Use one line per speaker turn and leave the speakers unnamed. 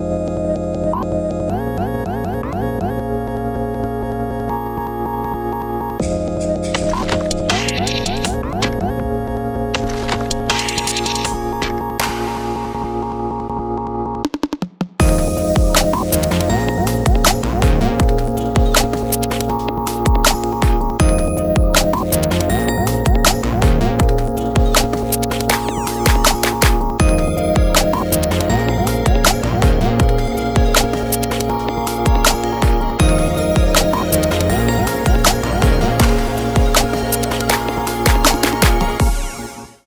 you.